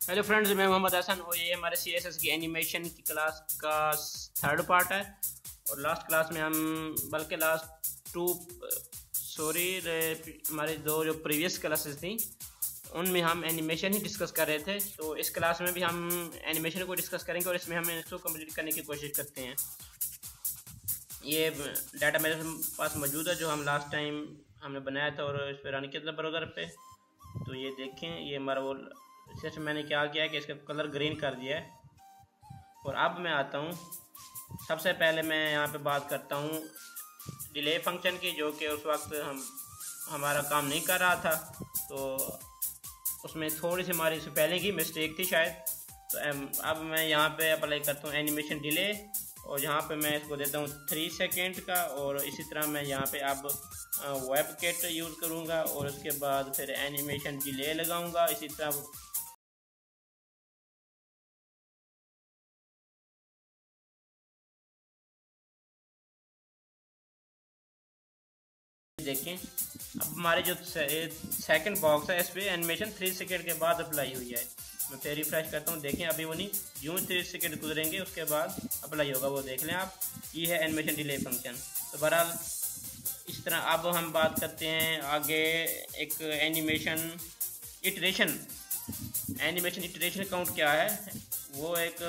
Hello friends मैं मोहम्मद हसन और ये हमारे सी एस एस की एनिमेशन की क्लास का थर्ड पार्ट है। और लास्ट क्लास में हम, बल्कि लास्ट टू सॉरी हमारे दो जो प्रीवियस क्लासेस थी, उनमें हम एनिमेशन ही डिस्कस कर रहे थे। तो इस क्लास में भी हम एनिमेशन को डिस्कस करेंगे और इसमें हम इसको कंप्लीट करने की कोशिश करते हैं। ये डाटा मेरे पास मौजूद है, जो हम लास्ट टाइम हमने बनाया था और इस पर रन किया था ब्राउज़र पे। तो ये देखें, ये हमारा वो सिर्फ़ मैंने क्या किया है कि इसका कलर ग्रीन कर दिया है। और अब मैं आता हूँ। सबसे पहले मैं यहाँ पे बात करता हूँ डिले फ़ंक्शन की, जो कि उस वक्त हम, हमारा काम नहीं कर रहा था। तो उसमें थोड़ी सी हमारी पहले की मिस्टेक थी शायद। तो अब मैं यहाँ पे अप्लाई करता हूँ एनिमेशन डिले और यहाँ पे मैं इसको देता हूँ थ्री सेकेंड का। और इसी तरह मैं यहाँ पे अब वेब किट यूज़ करूँगा। और उसके बाद फिर एनिमेशन डिले लगाऊँगा। इसी तरह देखें। अब हमारे जो सेकंड बॉक्स है इस पर एनिमेशन थ्री सेकेंड के बाद अप्लाई हुई है। मैं फिर रिफ्रेश करता हूँ, देखें अभी वो नहीं, यूँ थ्री सेकेंड गुजरेंगे, उसके बाद अप्लाई होगा, वो देख लें आप। ये है एनिमेशन डिले फ़ंक्शन तो बहरहाल, इस तरह अब हम बात करते हैं आगे एक animation iteration animation iteration count क्या है? वो एक,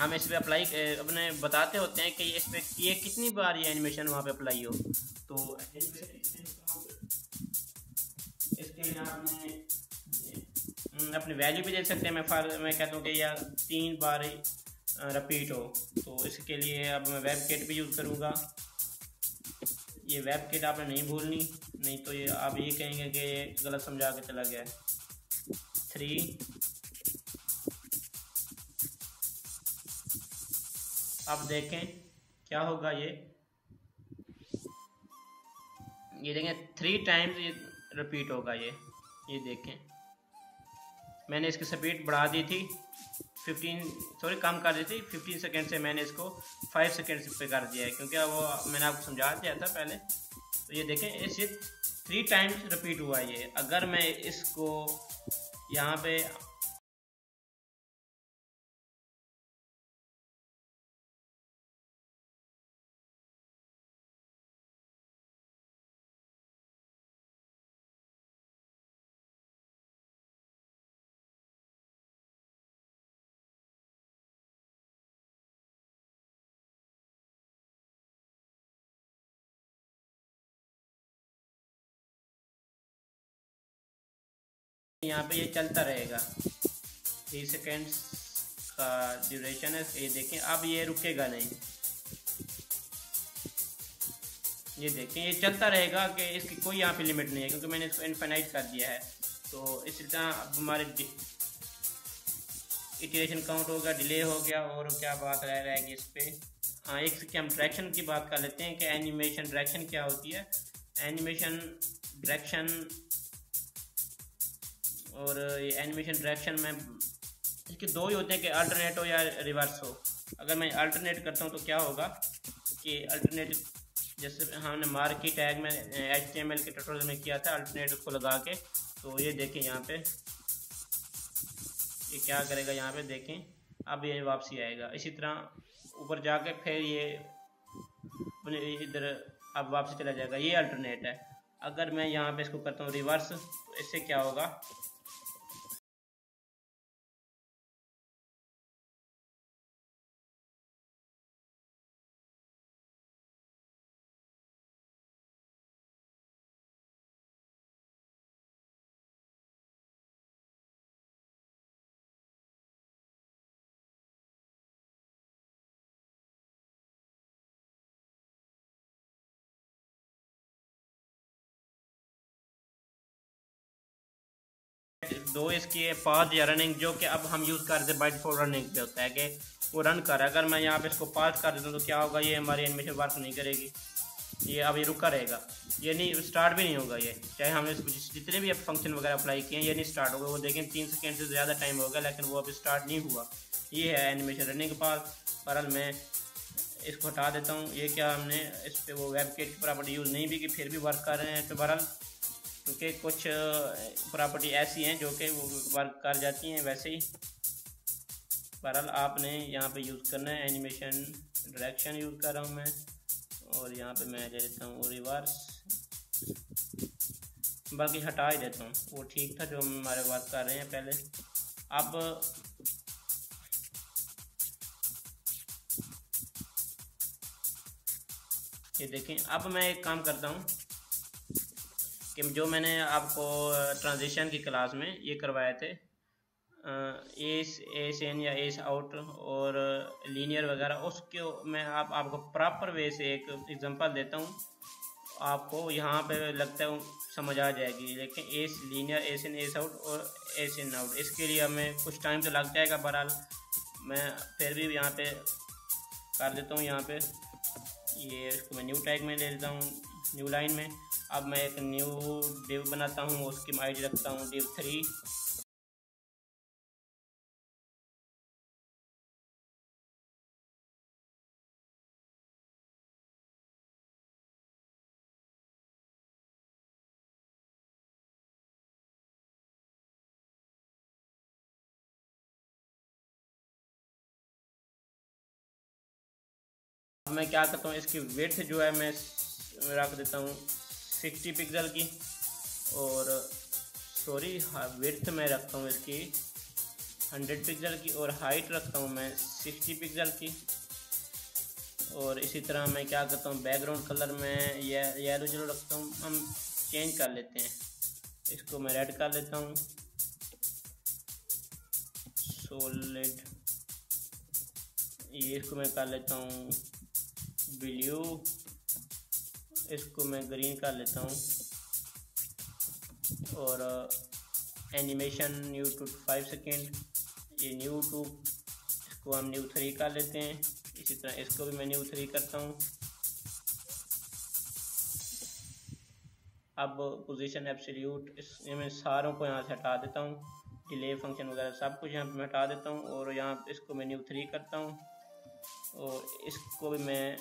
हम इस पर अप्लाई अपने बताते होते हैं कि इस पर ये कितनी बार ये एनिमेशन वहाँ पे अप्लाई हो? तो इसके लिए आपने अपनी वैल्यू भी दे सकते हैं। मैं फार मैं कहता हूँ कि या तीन बार रिपीट हो। तो इसके लिए अब मैं वेब किट भी यूज़ करूँगा। ये वेब किट आपने नहीं भूलनी, नहीं तो ये आप ये कहेंगे कि ये गलत समझा के चला गया थ्री आप देखें, क्या होगा ये? ये देखें थ्री टाइम्स ये रिपीट होगा ये। ये देखें। मैंने इसकी स्पीड बढ़ा दी थी 15 सॉरी कम कर दी थी। 15 सेकेंड से मैंने इसको 5 सेकेंड पे कर दिया है, क्योंकि वो मैंने आपको समझा दिया था पहले। तो ये देखें, इस थ्री टाइम्स रिपीट हुआ ये। अगर मैं इसको यहाँ पे यहाँ पे ये चलता रहेगा। थ्री सेकेंड्स का ड्यूरेशन है, ये देखें, अब ये रुकेगा नहीं। ये देखें, ये चलता रहेगा कि इसकी कोई यहाँ पे लिमिट नहीं है, क्योंकि मैंने इसको इनफाइनाइट कर दिया है। तो इसी तरह अब हमारे इटरेशन काउंट होगा डिले हो गया, और क्या बात रह रहेगी इस पर हाँ एक से हम डायरेक्शन की बात कर लेते हैं कि एनिमेशन डायरेक्शन क्या होती है? एनिमेशन डायरेक्शन और ये एनिमेशन डायरेक्शन में इसके दो ही होते हैं कि अल्टरनेट हो या रिवर्स हो। अगर मैं अल्टरनेट करता हूँ तो क्या होगा कि अल्टरनेट जैसे हमने मार की टैग में एच टी एम एल के ट्यूटोरियल में किया था अल्टरनेट उसको लगा के तो ये देखें यहाँ पे। ये क्या करेगा यहाँ पे देखें। अब ये वापसी आएगा। इसी तरह ऊपर जाके फिर ये इधर अब वापसी चला जाएगा। ये अल्टरनेट है। अगर मैं यहाँ पे इसको करता हूँ रिवर्स तो इससे क्या होगा? दो इसकी पाथ या रनिंग जो कि अब हम यूज़ कर रहे थे बाई डिफ़ॉल्ट रनिंग पे होता है कि वो रन कर अगर मैं यहाँ पे इसको पाथ कर देता हूँ तो क्या होगा? ये हमारी एनिमेशन वर्क नहीं करेगी। ये अब ये रुका रहेगा। ये नहीं स्टार्ट भी नहीं होगा ये। चाहे हमने जितने भी फ़ंक्शन वगैरह अप्लाई किए हैं, ये नहीं स्टार्ट होगा। वो देखें, तीन सेकेंड से ज़्यादा टाइम होगा, लेकिन वो अभी स्टार्ट नहीं हुआ। ये है एनिमेशन रनिंग पास बहरहाल मैं इसको हटा देता हूँ। ये क्या हमने इस पर वो वेब केट की प्रॉपर्टी यूज़ नहीं भी की, फिर भी वर्क कर रहे हैं। तो बहरहाल क्योंकि कुछ प्रॉपर्टी ऐसी हैं जो कि वो वर्क कर जाती हैं वैसे ही। बहरहाल आपने यहाँ पे यूज़ करना है एनिमेशन डायरेक्शन यूज़ कर रहा हूँ मैं। और यहाँ पे मैं ले लेता हूँ रिवर्स बाकी हटा ही देता हूँ। वो ठीक था जो हम हमारे वर्क कर रहे हैं पहले। अब ये देखें, अब मैं एक काम करता हूँ। कि जो मैंने आपको ट्रांजिशन की क्लास में ये करवाए थे एस एस इन या एस आउट और लीनियर वगैरह, उसके मैं आप, आपको प्रॉपर वे से एक एग्जांपल देता हूँ। आपको यहाँ पे लगता है, समझ आ जाएगी। लेकिन ease linear ease in ease out और एस इन आउट इसके लिए हमें कुछ टाइम तो लग जाएगा बहरहाल। मैं फिर भी यहाँ पे कर देता हूँ, यहाँ पे। ये इसको मैं न्यू टैग में ले लेता हूँ न्यू लाइन में। अब मैं एक न्यू डिव बनाता हूँ, उसकी आई रखता हूँ डिव थ्री मैं क्या करता हूँ, इसकी वेथ जो है मैं रख देता हूँ। सिक्सटी पिक्सल की। और सॉरी वेथ मैं रखता हूँ इसकी हंड्रेड पिक्सल की और हाइट रखता हूँ मैं सिक्सटी पिक्सल की। और इसी तरह मैं क्या करता हूँ बैकग्राउंड कलर में येलो जो रखता हूँ, हम चेंज कर लेते हैं। इसको मैं रेड कर लेता हूँ। सोलिड ये इसको मैं कर लेता हूँ ब्लू इसको मैं ग्रीन कर लेता हूँ। और animation new two five second ये न्यू टू इसको हम न्यू थ्री कर लेते हैं। इसी तरह इसको भी मैं न्यू थ्री करता हूँ। अब पोजीशन एब्सोल्यूट इसमें सारों को यहाँ से हटा देता हूँ। डिले फ़ंक्शन वगैरह सब कुछ यहाँ पे मैं हटा देता हूँ। और यहाँ इसको मैं न्यू थ्री करता हूँ। और इसको भी मैं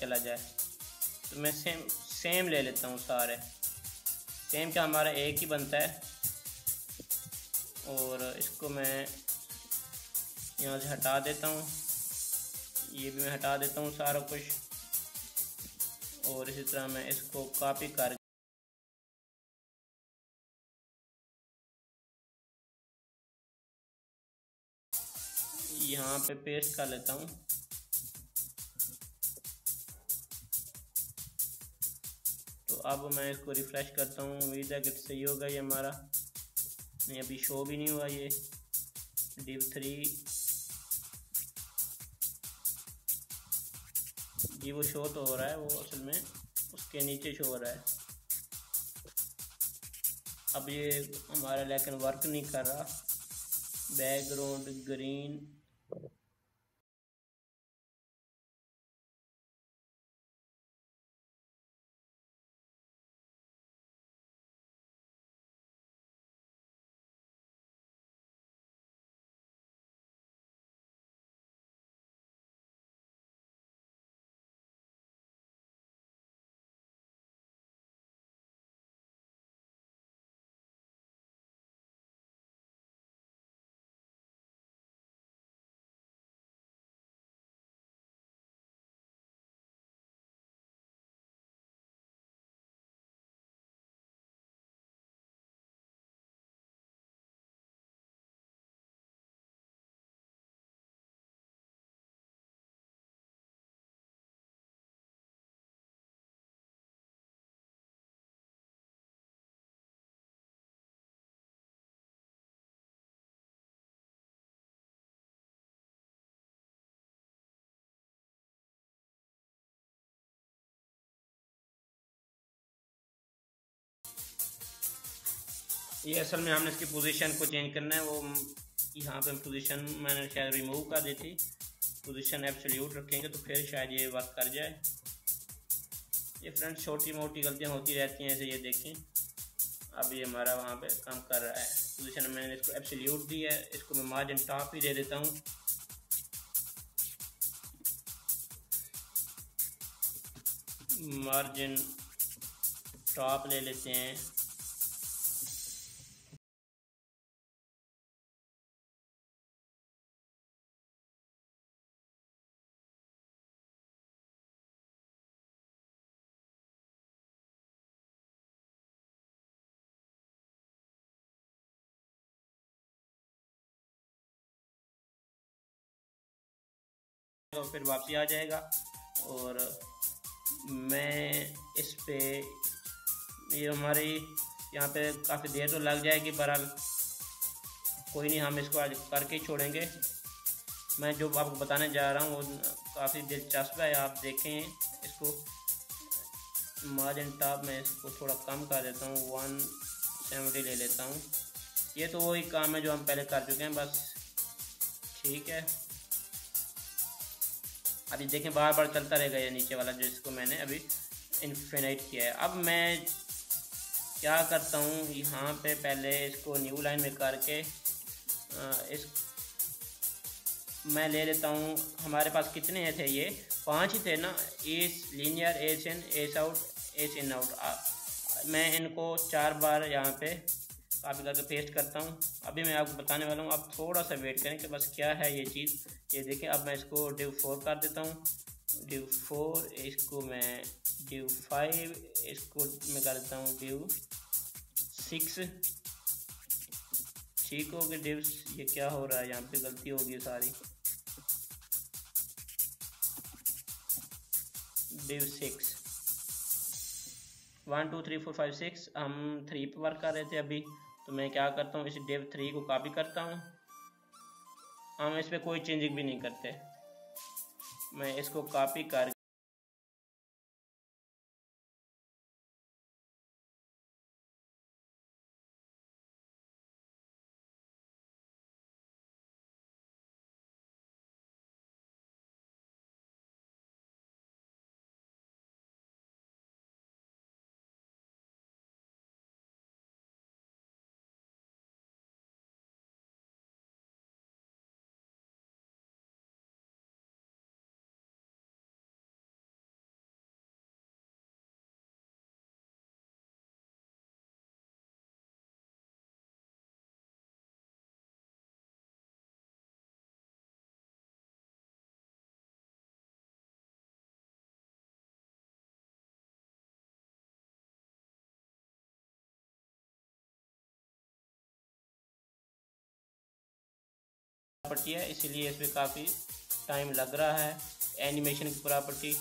चला जाए। तो मैं सेम सेम ले लेता हूँ सारे। सेम का हमारा एक ही बनता है? और इसको मैं यहाँ से हटा देता हूँ। ये भी मैं हटा देता हूँ सारा कुछ। और इसी तरह मैं इसको कॉपी कर यहाँ पे पेस्ट कर लेता हूँ। अब मैं इसको रिफ़्रेश करता हूँ। उम्मीद है कि सही होगा ये हमारा। नहीं, अभी शो भी नहीं हुआ ये। डिव थ्री जी, वो शो तो हो रहा है, वो असल में उसके नीचे शो हो रहा है। अब ये हमारा लेकिन वर्क नहीं कर रहा। बैकग्राउंड ग्रीन ये असल में हमने इसकी पोजीशन को चेंज करना है। वो यहाँ पे पोजीशन मैंने शायद रिमूव कर दी थी। पोजीशन एब्सोल्यूट रखेंगे तो फिर शायद ये वर्क कर जाए। ये फ्रेंड्स छोटी मोटी गलतियाँ होती रहती हैं, ऐसे ये देखें। अब ये हमारा वहाँ पे काम कर रहा है। पोजीशन मैंने इसको एब्सोल्यूट दी है। इसको मैं मार्जिन टॉप ही दे देता हूँ। मार्जिन टॉप ले लेते हैं। तो फिर वापसी आ जाएगा। और मैं इस पे, ये हमारी यहाँ पे काफ़ी देर तो लग जाएगी बहरहाल कोई नहीं, हम इसको आज करके ही छोड़ेंगे। मैं जो आपको बताने जा रहा हूँ, वो काफ़ी दिलचस्प है, आप देखें इसको। मार्जिन टॉप में इसको थोड़ा कम कर देता हूँ वन सेवेंटी ले लेता हूँ। ये तो वही काम है जो हम पहले कर चुके हैं, बस ठीक है। अभी देखें बार बार चलता रहेगा ये नीचे वाला जो इसको मैंने अभी इन्फिनाइट किया है। अब मैं क्या करता हूँ, यहाँ पे पहले इसको न्यू लाइन में करके इस, मैं ले लेता हूँ। हमारे पास कितने हैं थे ये? पाँच ही थे ना? Ease linear ease in ease out ease in out मैं इनको चार बार यहाँ पे कॉपी करके पेस्ट करता हूँ। अभी मैं आपको बताने वाला हूँ, आप थोड़ा सा वेट करें कि बस क्या है ये चीज़। ये देखें, अब मैं इसको डिव फोर कर देता हूँ। डिव फोर इसको मैं डिव फाइव इसको मैं कर देता हूँ डिव सिक्स ठीक हो गया डिव ये क्या हो रहा है? यहाँ पे गलती होगी सारी। Div six one two three four five six हम थ्री पे वर्क कर रहे थे अभी। तो मैं क्या करता हूँ, इस डेव थ्री को कॉपी करता हूँ। हम इस पर कोई चेंजिंग भी नहीं करते। मैं इसको कॉपी कर प्रॉपर्टी है, इसीलिए इसमें काफ़ी टाइम लग रहा है। एनिमेशन की प्रॉपर्टी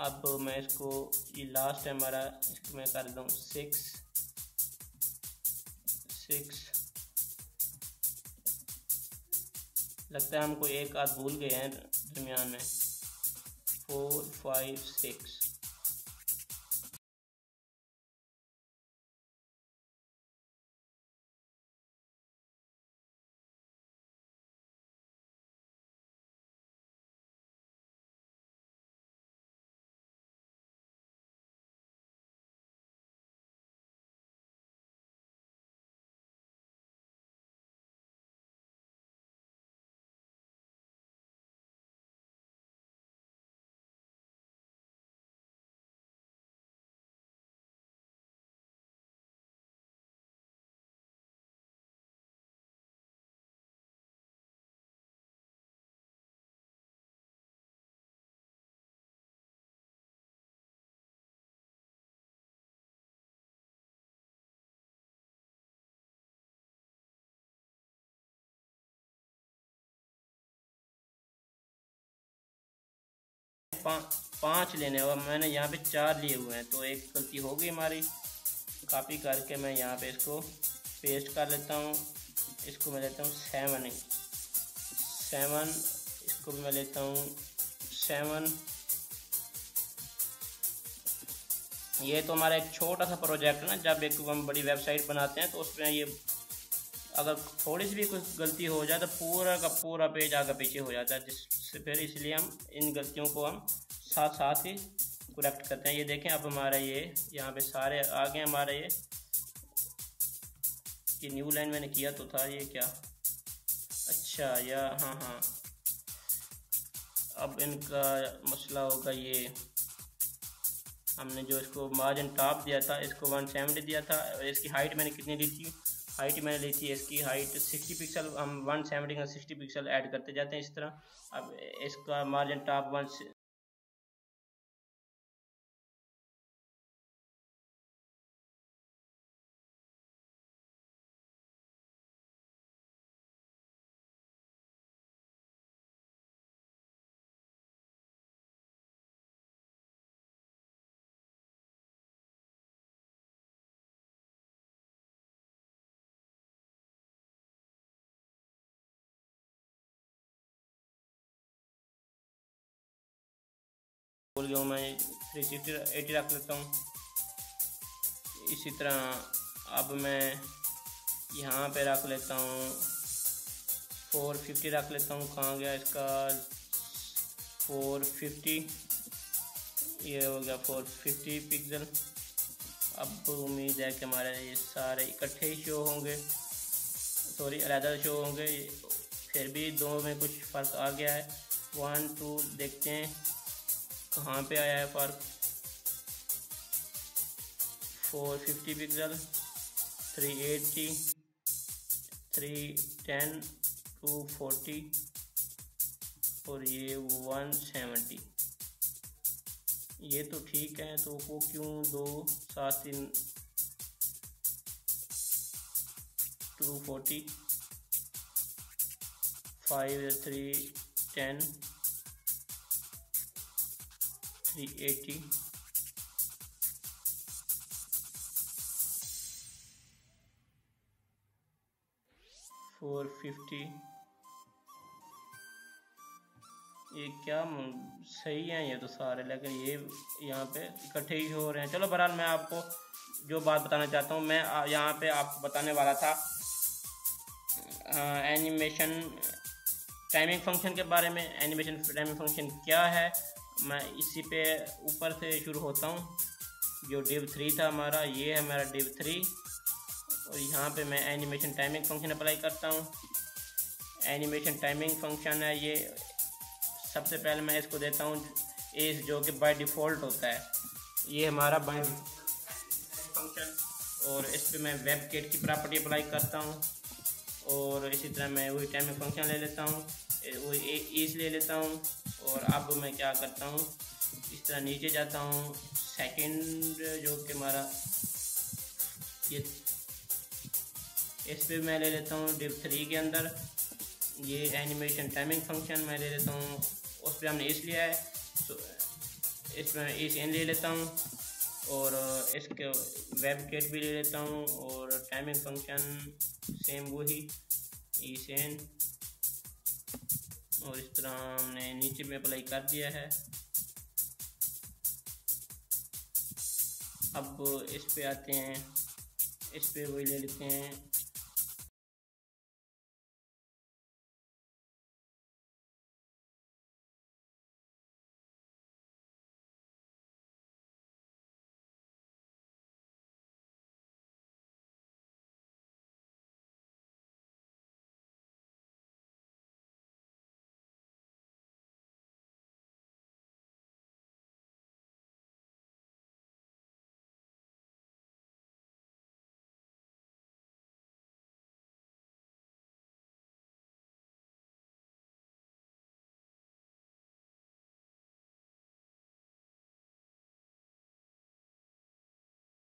अब मैं इसको, ये लास्ट है हमारा, इसको मैं कर दूँ सिक्स सिक्स लगता है हमको एक आध भूल गए हैं दरमियान में। फोर फाइव सिक्स पाँच लेने और मैंने यहाँ पे चार लिए हुए हैं तो एक गलती हो गई हमारी। कॉपी करके मैं यहाँ पे इसको पेस्ट कर लेता हूँ। इसको मैं लेता हूँ सेवन सेवन इसको भी मैं लेता हूँ सेवन ये तो हमारा एक छोटा सा प्रोजेक्ट है ना, जब एक हम बड़ी वेबसाइट बनाते हैं तो उसमें ये अगर थोड़ी सी भी कुछ गलती हो जाए तो पूरा का पूरा पेज आगे पीछे हो जाता है, जिससे फिर इसलिए हम इन गलतियों को हम साथ साथ ही करेक्ट करते हैं। ये देखें अब हमारा ये, यहाँ पे सारे आगे हमारा ये। ये न्यू लाइन मैंने किया तो था, ये क्या? अच्छा या हाँ हाँ। अब इनका मसला होगा ये। हमने जो इसको मार्जिन टॉप दिया था, इसको 170 दिया था इसकी हाइट मैंने कितनी ली थी? हाइट मैंने ली थी, इसकी हाइट 60 पिक्सल हम 170 का 60 पिक्सल ऐड करते जाते हैं इस तरह। अब इसका मार्जिन टॉप वन गया हूँ मैं थ्री सिक्सटी एटी रख लेता हूँ। इसी तरह अब मैं यहाँ पे रख लेता हूँ। फोर फिफ्टी रख लेता हूँ। कहाँ गया इसका? फोर फिफ्टी ये हो गया फोर फिफ्टी पिक्सल अब उम्मीद है कि हमारे ये सारे इकट्ठे ही शो होंगे। सॉरी अलहदा शो होंगे। फिर भी दो में कुछ फ़र्क आ गया है। वन टू देखते हैं। कहाँ पे आया है फ़र्क four fifty pixel three eighty three ten two forty और ये वन सेवेंटी ये तो ठीक है तो वो क्यों दो सात तीन two forty five three ten three eighty four fifty ये क्या सही है ये तो सारे, लेकिन ये यहाँ पे इकट्ठे ही हो रहे हैं। चलो बहरहाल मैं आपको जो बात बताना चाहता हूँ, मैं यहाँ पे आपको बताने वाला था एनिमेशन टाइमिंग फ़ंक्शन के बारे में एनिमेशन टाइमिंग फ़ंक्शन क्या है मैं इसी पे ऊपर से शुरू होता हूँ। जो डिव थ्री था हमारा, ये है हमारा डिव थ्री और यहाँ पे मैं एनिमेशन टाइमिंग फ़ंक्शन अप्लाई करता हूँ। एनिमेशन टाइमिंग फ़ंक्शन है ये। सबसे पहले मैं इसको देता हूँ एज जो कि बाय डिफ़ॉल्ट होता है। ये हमारा बाय फ़ंक्शन और इस पर मैं वेब केट की प्रॉपर्टी अप्लाई करता हूँ। और इसी तरह मैं वही टाइमिंग फ़ंक्शन ले लेता हूँ। वही एज ले लेता हूँ। और अब मैं क्या करता हूँ, इस तरह नीचे जाता हूँ। सेकंड जो कि हमारा, ये, इस पर मैं ले लेता हूँ डिप थ्री के अंदर। ये एनिमेशन टाइमिंग फ़ंक्शन मैं ले लेता हूँ। उस पर हमने इस लिया है। तो इसमें इस एन ले लेता हूँ। और इसके वेब केट भी ले लेता हूँ। और टाइमिंग फ़ंक्शन सेम वही, इस एन और इस तरह हमने नीचे में अप्लाई कर दिया है। अब इस पे आते हैं, इस पे वही ले लेते हैं।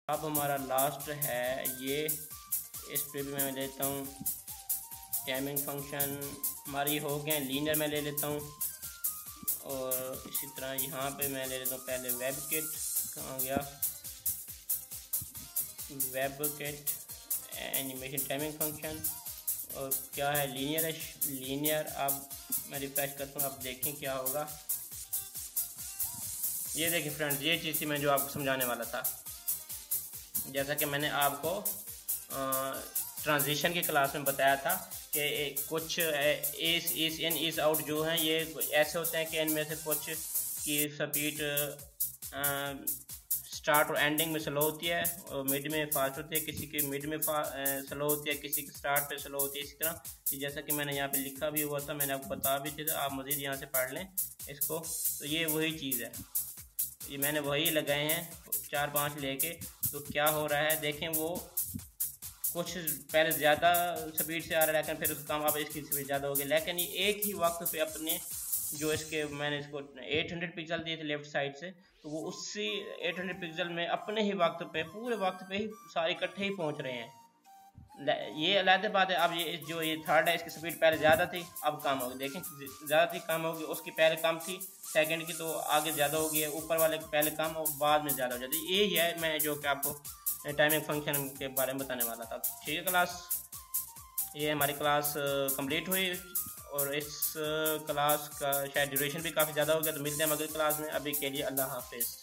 अब हमारा लास्ट है, ये इस पर भी मैं लेता हूँ। टाइमिंग फ़ंक्शन हमारी हो गए लीनर में ले लेता हूँ। और इसी तरह यहाँ पे मैं ले लेता हूँ, पहले वेब किट कहाँ गया? Webkit animation timing function और क्या है लीनियर लीनियर अब मैं रिफ्रेश करता हूँ, आप देखें क्या होगा। ये देखिए फ्रेंड्स ये चीज़ थी मैं जो आपको समझाने वाला था। जैसा कि मैंने आपको ट्रांजिशन की क्लास में बताया था कि कुछ इस ईस इन ईस आउट जो हैं, ये ऐसे होते हैं कि इनमें से कुछ की स्पीड स्टार्ट और एंडिंग में स्लो होती है, और मिड में फास्ट होती है, किसी की मिड में स्लो होती है, किसी की स्टार्ट पे स्लो होती है, इसी तरह। कि जैसा कि मैंने यहाँ पे लिखा भी हुआ था, मैंने आपको बता भी दिया था, आप मज़ीद यहाँ से पढ़ लें इसको। तो ये वही चीज़ है। ये मैंने वही लगाए हैं, चार पाँच लेके। तो क्या हो रहा है, देखें वो कुछ पहले ज़्यादा स्पीड से आ रहा है, लेकिन फिर उसका काम अब इसकी स्पीड ज़्यादा होगी लेकिन ये एक ही वक्त पे अपने जो इसके मैंने इसको 800 पिक्सल दिए थे लेफ़्ट साइड से तो वो उसी 800 पिक्सल में अपने ही वक्त पे, पूरे वक्त पे ही सारे इकट्ठे ही पहुँच रहे हैं। ये अलहदा बात है, अब ये जो ये थर्ड है, इसकी स्पीड पहले ज़्यादा थी, अब कम होगी देखें ज़्यादा थी, कम होगी उसकी पहले कम थी सेकंड की तो आगे ज़्यादा होगी ऊपर वाले की पहले कम, और बाद में ज़्यादा हो जाती है। यही है, मैं जो कि आपको टाइमिंग फ़ंक्शन के बारे में बताने वाला था। ठीक है क्लास ये हमारी क्लास कंप्लीट हुई, और इस क्लास का शायद ड्यूरेशन भी काफ़ी ज़्यादा हो गया तो मिलते हैं अगली क्लास में। अभी के लिए अल्लाह हाफिज़।